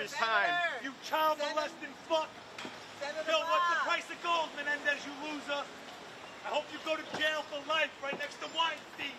his time. You child molesting fuck. Senator Bill, what's the price of gold, Menendez, you loser? I hope you go to jail for life right next to Weinstein.